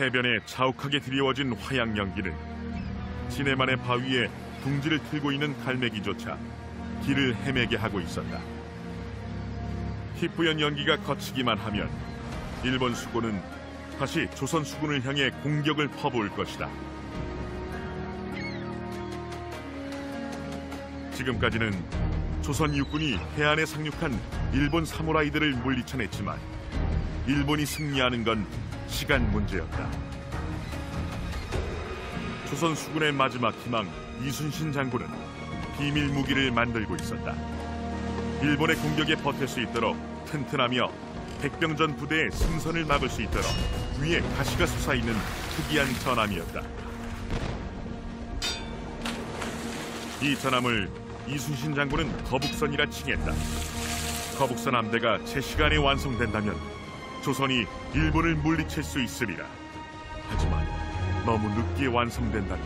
해변에 자욱하게 드리워진 화양 연기는 지네만의 바위에 둥지를 틀고 있는 갈매기조차 길을 헤매게 하고 있었다. 희뿌연 연기가 거치기만 하면 일본 수군은 다시 조선 수군을 향해 공격을 퍼부을 것이다. 지금까지는 조선 육군이 해안에 상륙한 일본 사무라이들을 물리쳐냈지만 일본이 승리하는 건 시간 문제였다. 조선 수군의 마지막 희망 이순신 장군은 비밀 무기를 만들고 있었다. 일본의 공격에 버틸 수 있도록 튼튼하며 백병전 부대의 승선을 막을 수 있도록 위에 가시가 솟아 있는 특이한 전함이었다. 이 전함을 이순신 장군은 거북선이라 칭했다. 거북선 함대가 제 시간에 완성된다면 조선이 일본을 물리칠 수 있으리라. 하지만 너무 늦게 완성된다면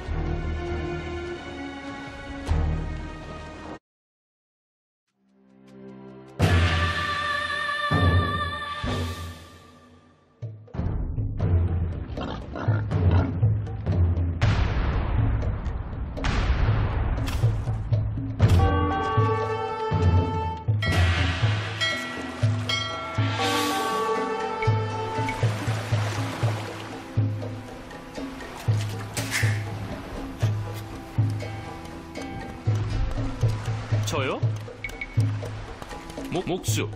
목, 목수.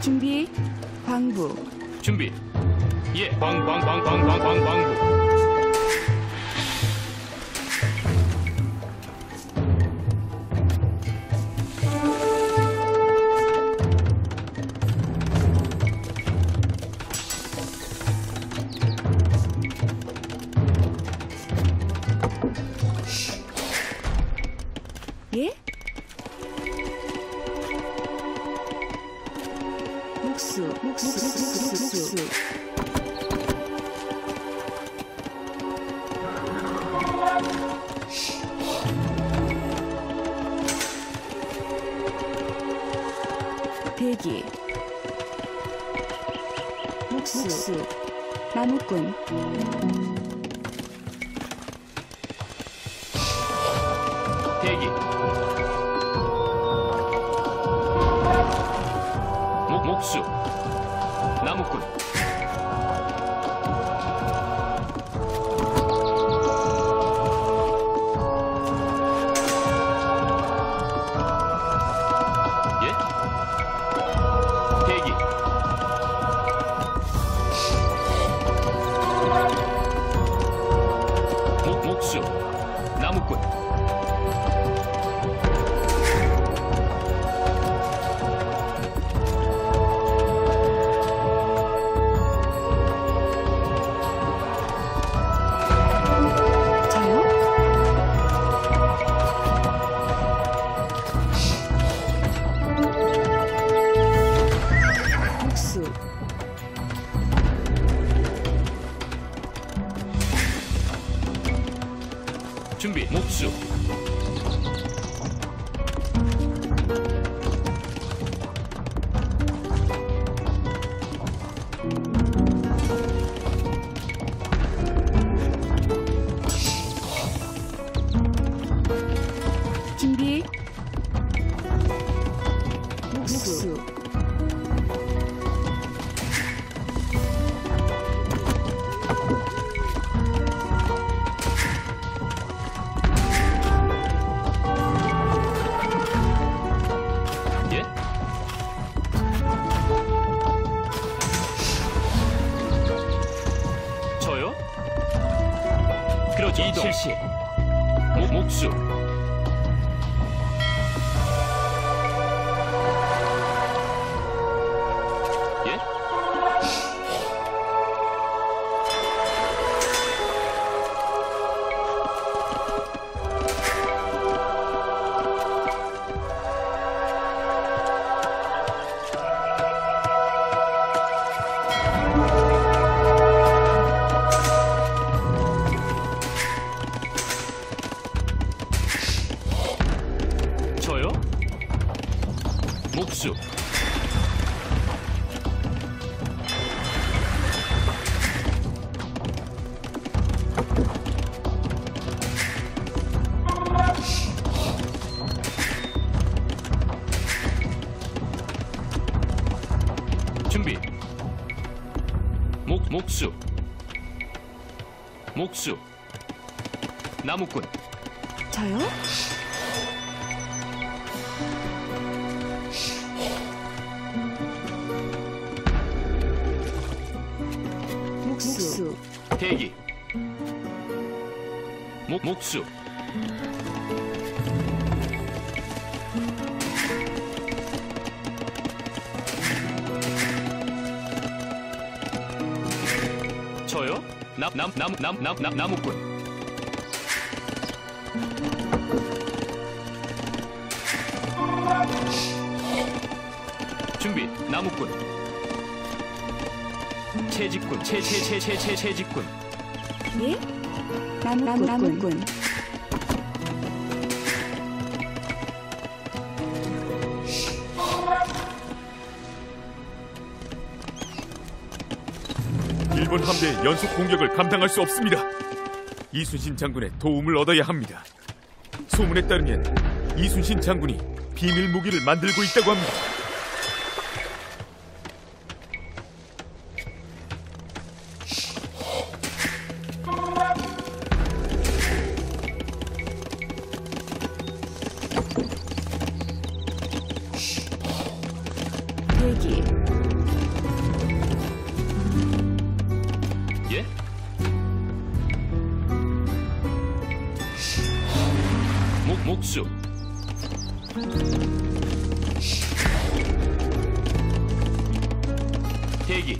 준비 광부. 준비. 예 광 광 광 광 광 광 광부 ナムコ 목수 대기. 목 목수. 저요? 남남남남남 나무꾼. 준비. 나무꾼. 채직꾼. 채채채채채 채직꾼. 예? 나무꾼 나무꾼 일본 함대의 연속 공격을 감당할 수 없습니다. 이순신 장군의 도움을 얻어야 합니다. 소문에 따르면 이순신 장군이 비밀 무기를 만들고 있다고 합니다. 목 목수. 대기.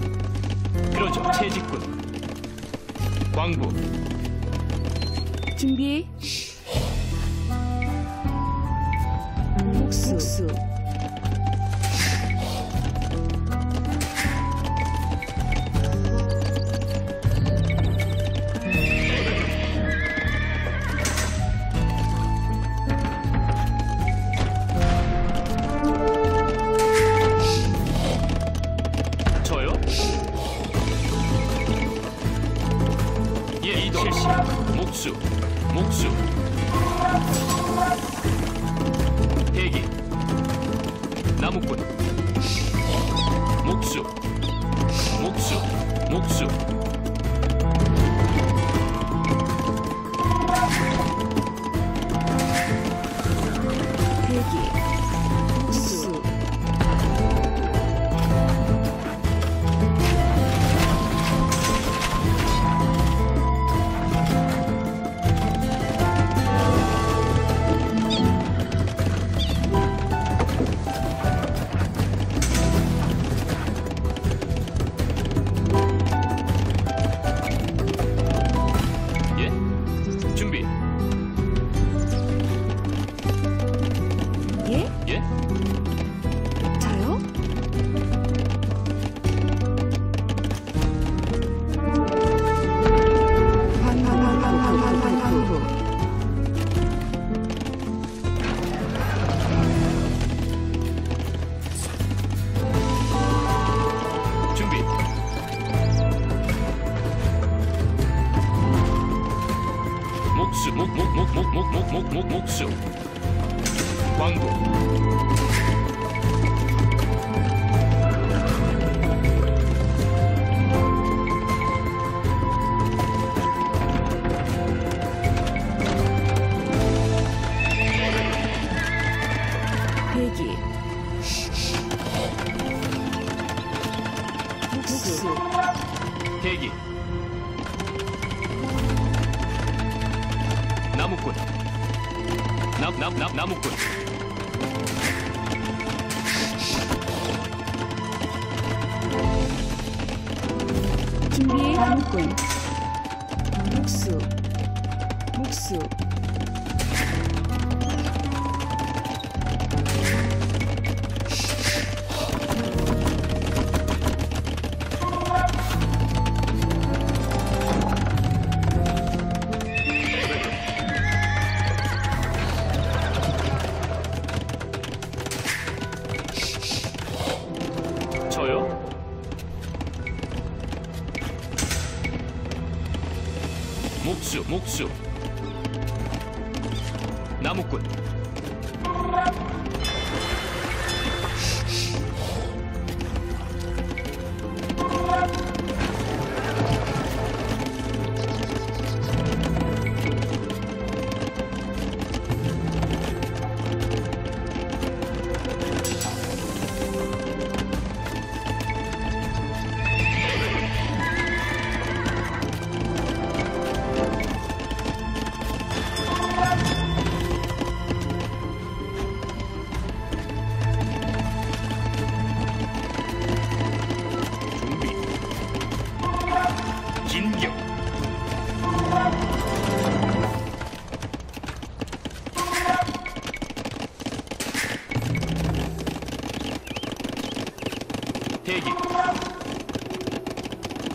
그러죠. 채직군. 광부. 준비. 목수. 저요?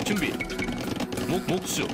준비. 목 목수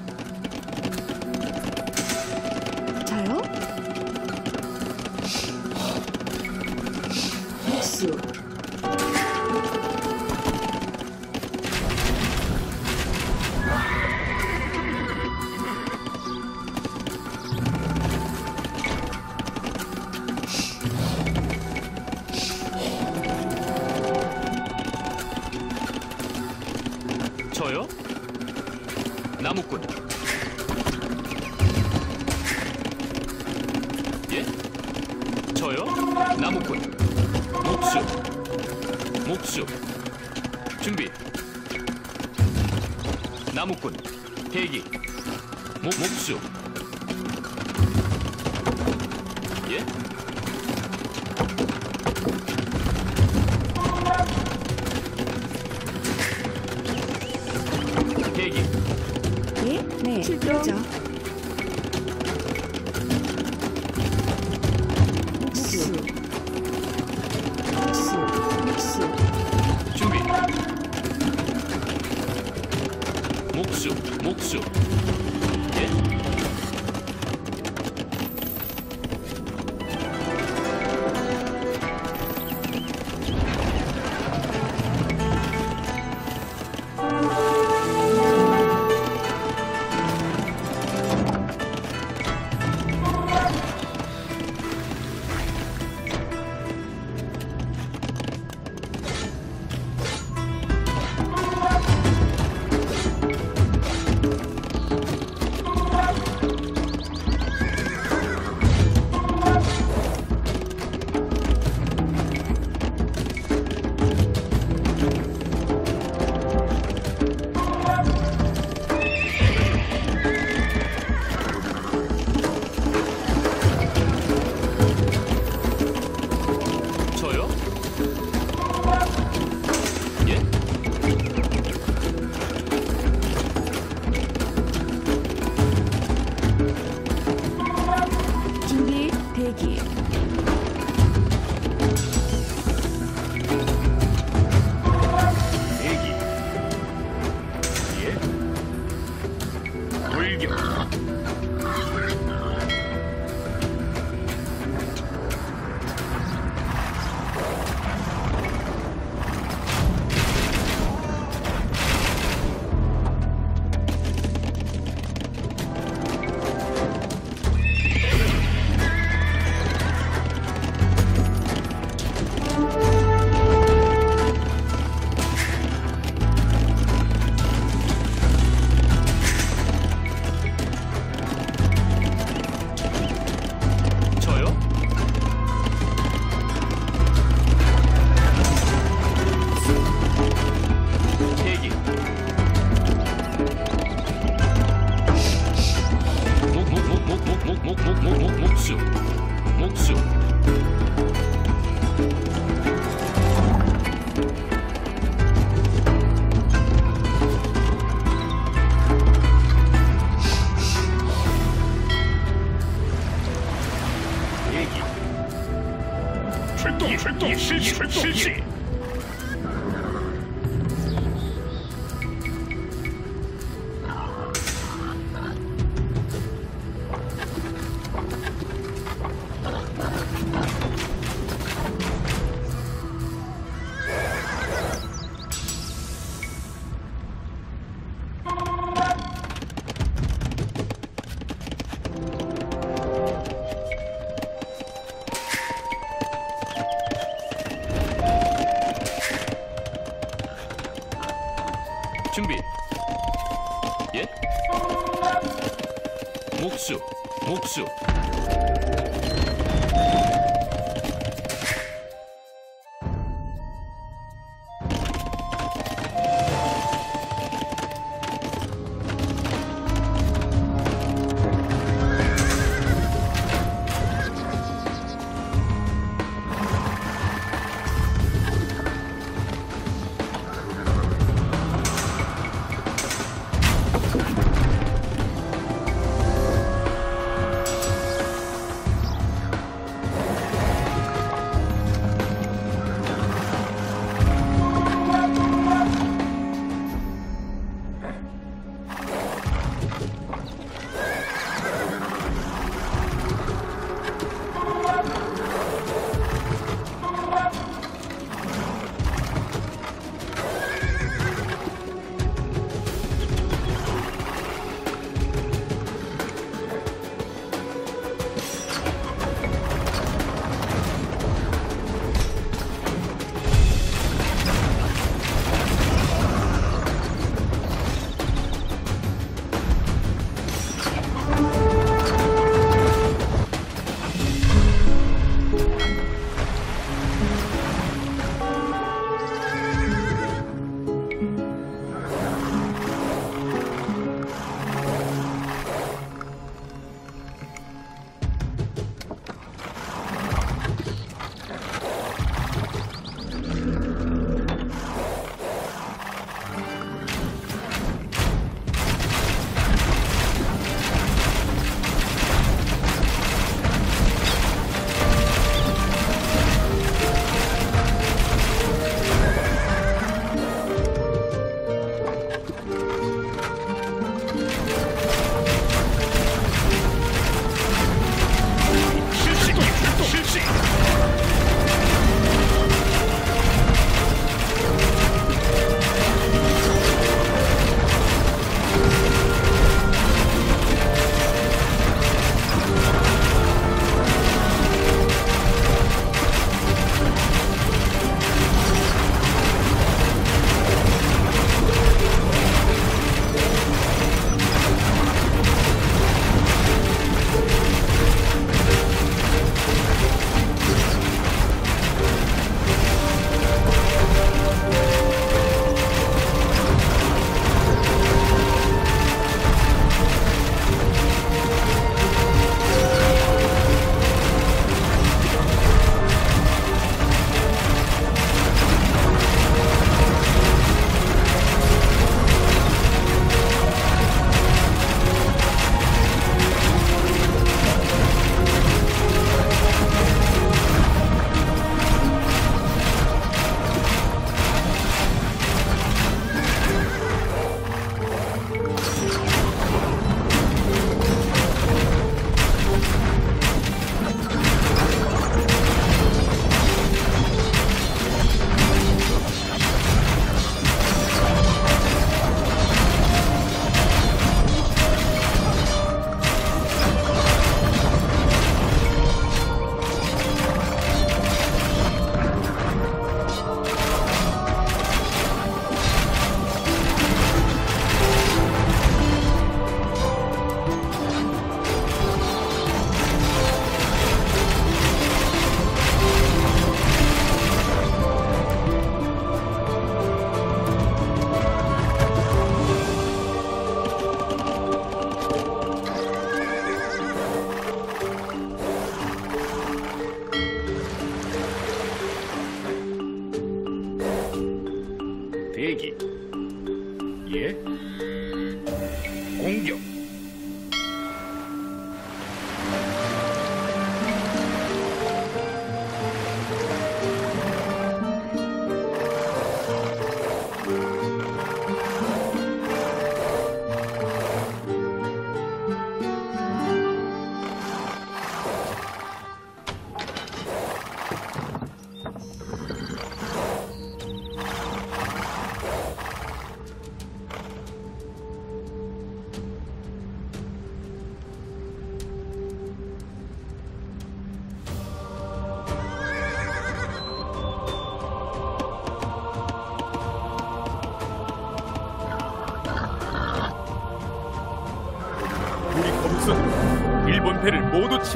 秀。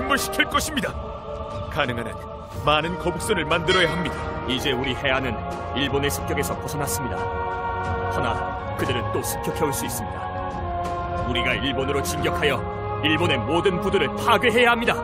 침몰시킬 것입니다. 가능한 한 많은 거북선을 만들어야 합니다. 이제 우리 해안은 일본의 습격에서 벗어났습니다. 허나 그들은 또 습격해 올 수 있습니다. 우리가 일본으로 진격하여 일본의 모든 부두를 파괴해야 합니다.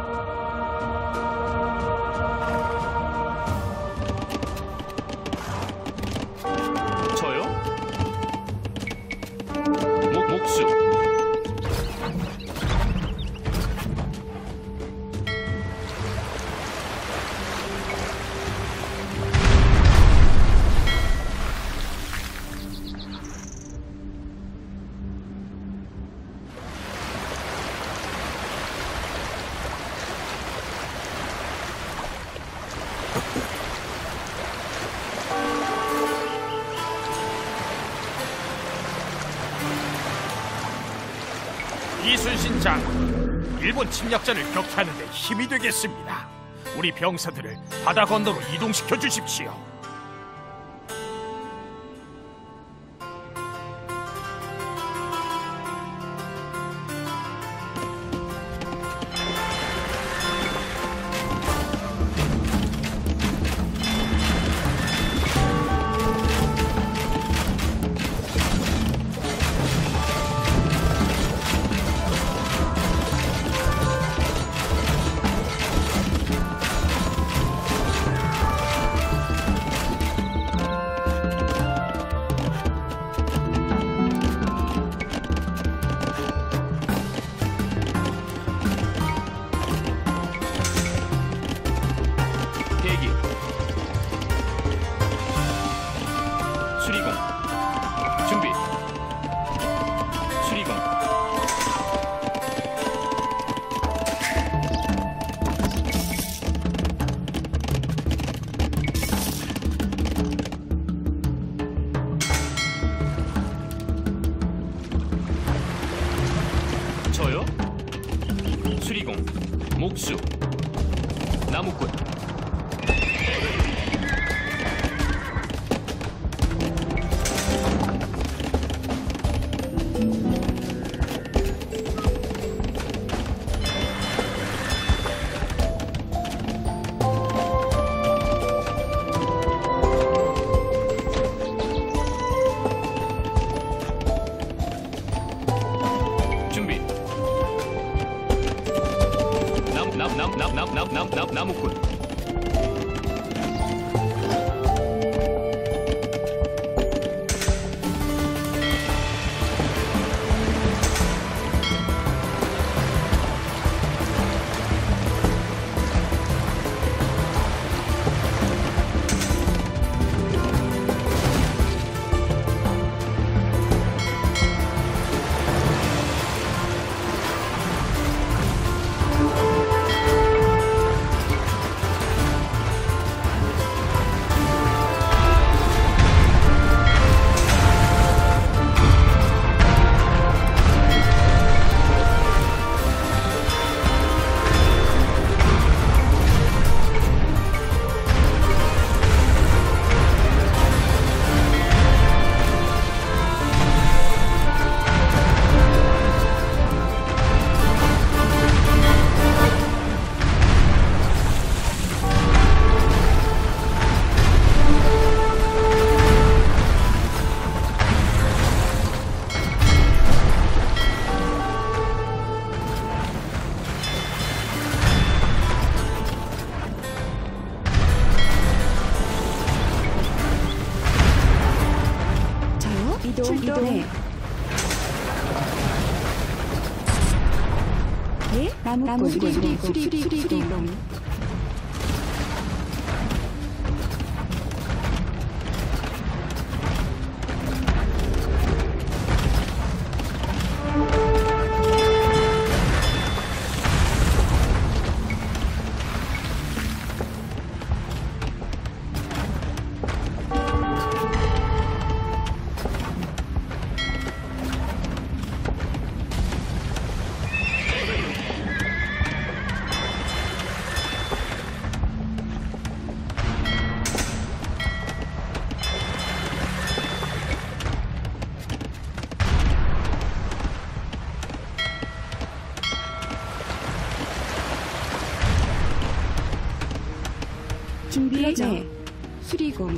일본 침략자를 격퇴하는 데 힘이 되겠습니다. 우리 병사들을 바다 건너로 이동시켜 주십시오. 나무꾼 수리공 수리 수리 수리 수리공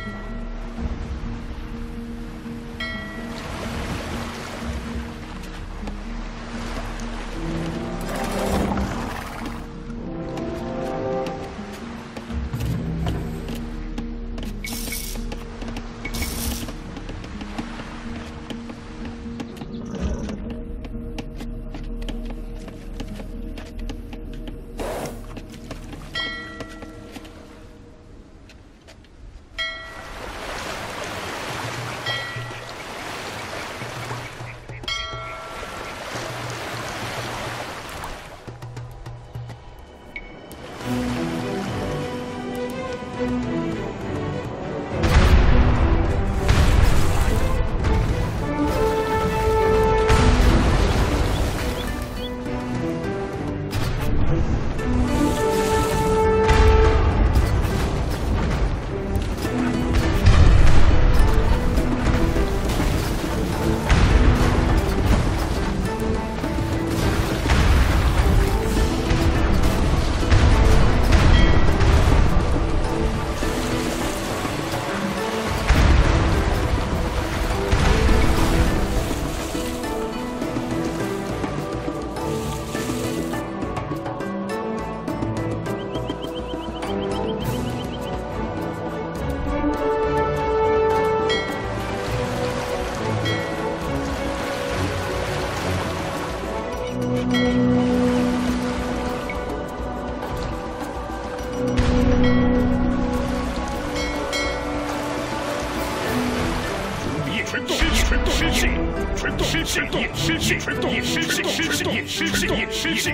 失去动失去，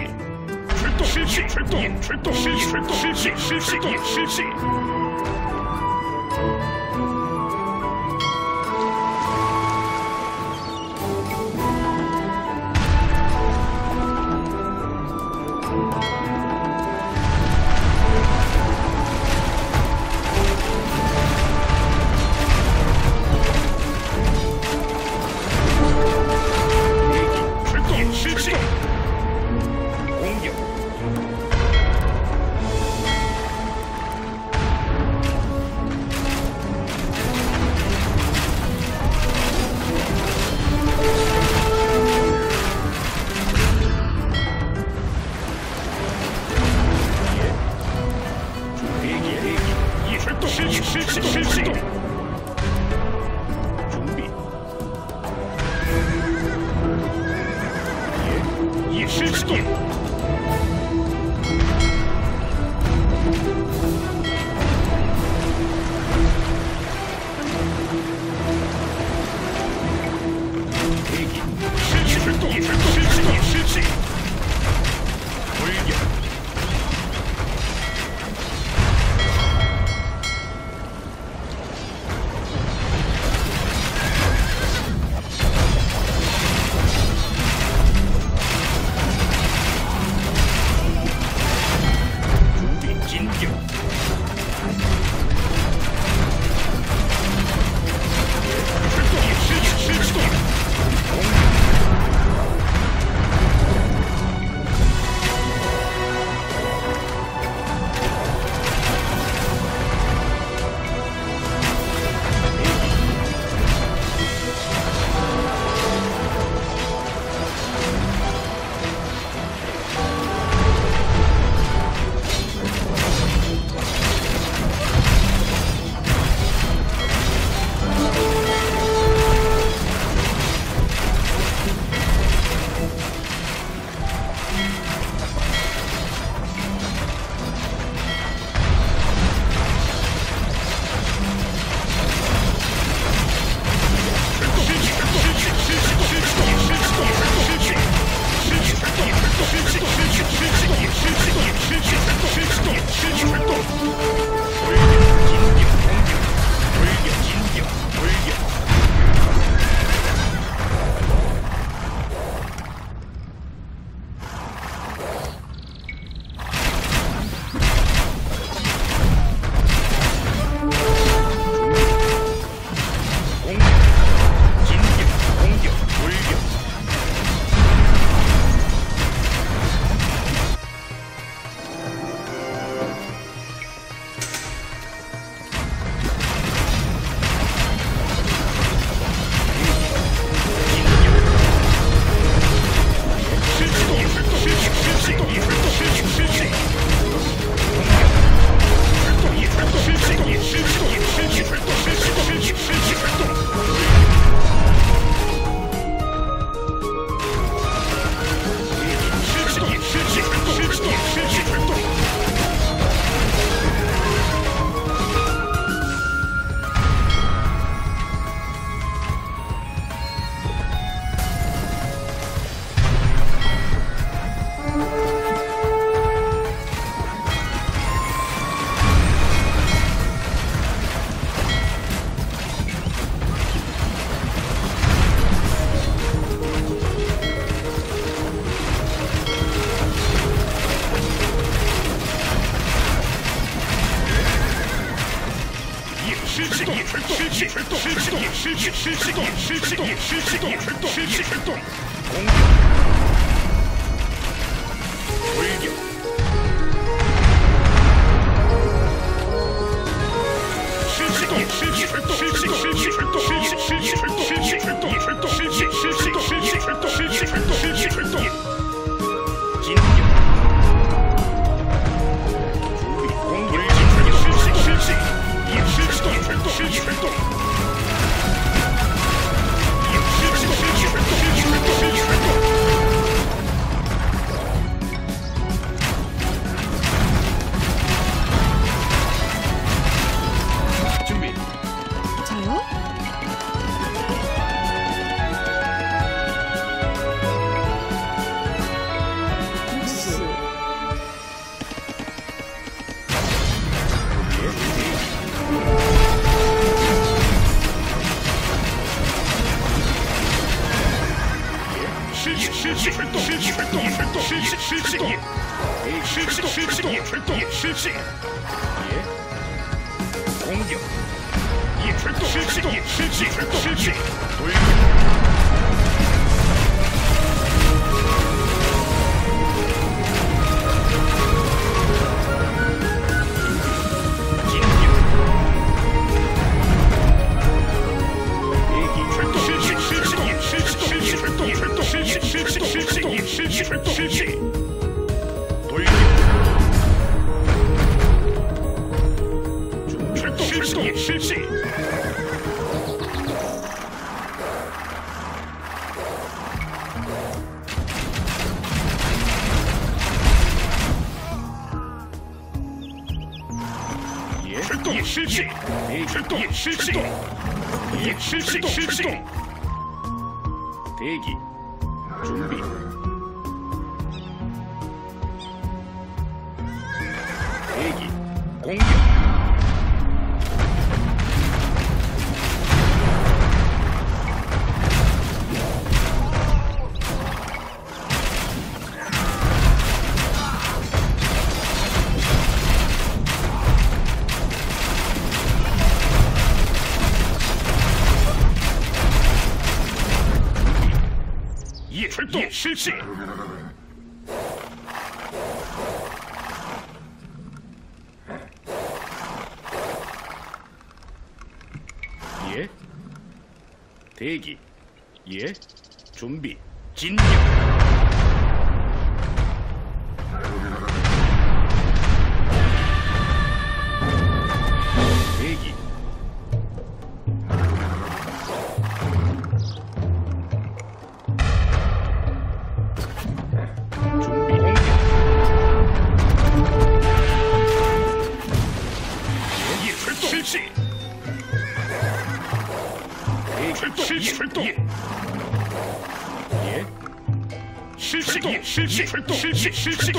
失动失去，失动失去，失去失去。一锤动一锤动一锤动一锤动一锤动一锤动一锤动一锤动吃动吃气，对，吃动吃气，吃气，吃动吃气，吃动吃气，吃动吃气，吃动，定技。 실시. 예. 대기. 예. 준비. 진격.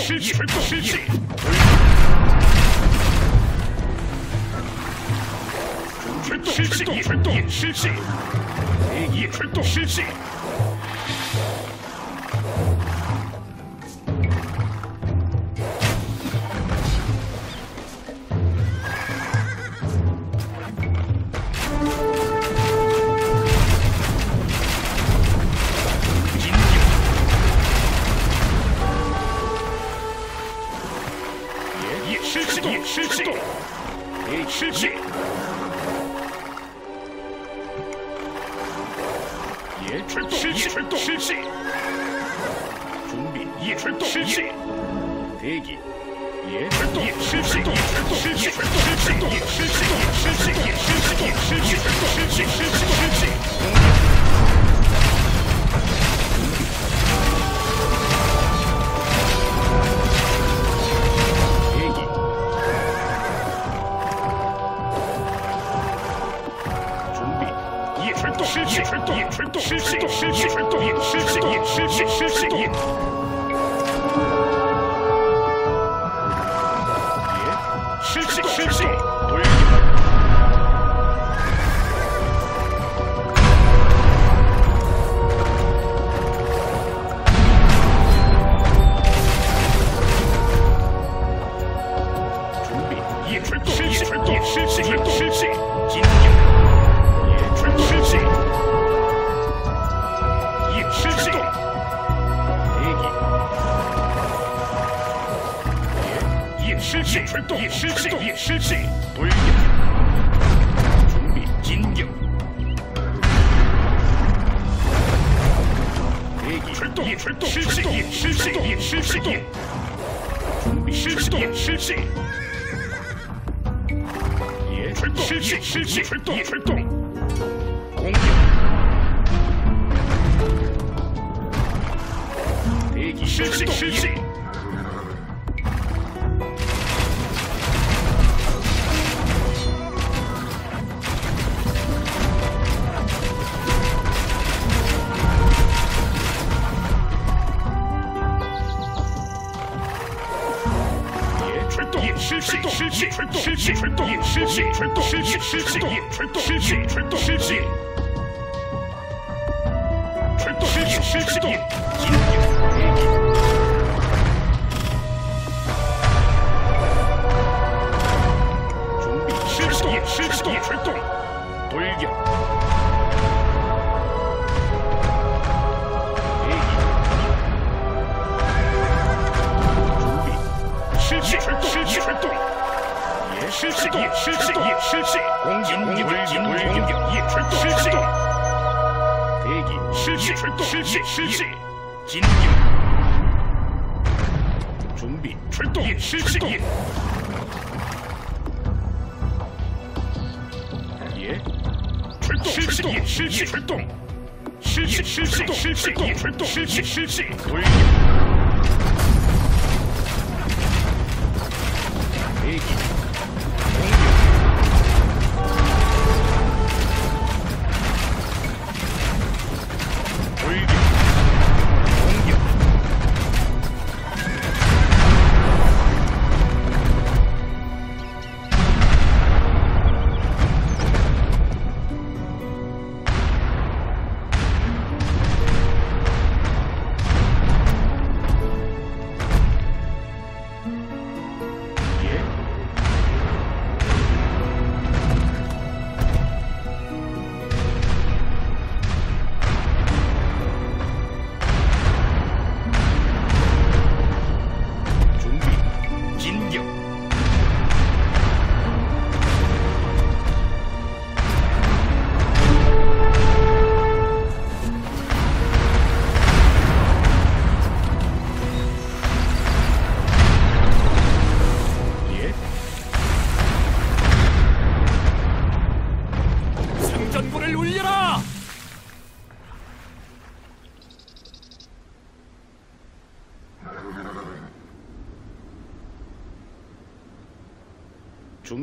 夜拳动，夜拳动，夜拳动，夜拳动，夜拳动，夜拳动。动，叶失气，叶失气，堆叶，足灭金鹰。叶已失动，叶失动，失气，叶失气，叶失气，足灭失气，叶失气。叶失动，失气，失气，失动，叶失动。攻叶。叶已，尸气洞尸气洞尸气洞尸气洞尸气洞尸气洞尸气洞尸气洞尸气洞尸气洞尸气洞失势，叶失势，叶失势，公瑾公瑾公瑾公瑾，叶春失势，得瘾失势，叶春失势失势，金瑾，准备春动，叶失势，叶春动，失势，叶失势，叶春动，失势失势失势，叶春动，失势失势，回。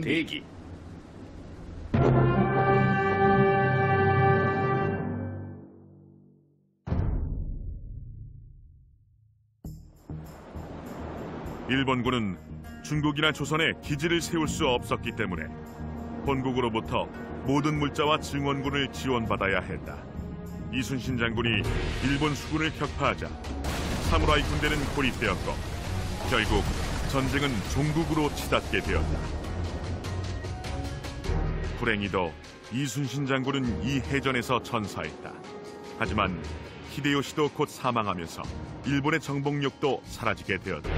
대기 일본군은 중국이나 조선에 기지를 세울 수 없었기 때문에 본국으로부터 모든 물자와 증원군을 지원받아야 했다. 이순신 장군이 일본 수군을 격파하자 사무라이 군대는 고립되었고 결국 전쟁은 종국으로 치닫게 되었다. 불행히도 이순신 장군은 이 해전에서 전사했다. 하지만 히데요시도 곧 사망하면서 일본의 정복력도 사라지게 되었다.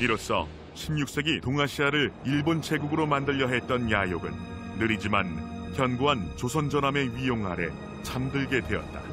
이로써 16세기 동아시아를 일본 제국으로 만들려 했던 야욕은 느리지만 견고한 조선 전함의 위용 아래 잠들게 되었다.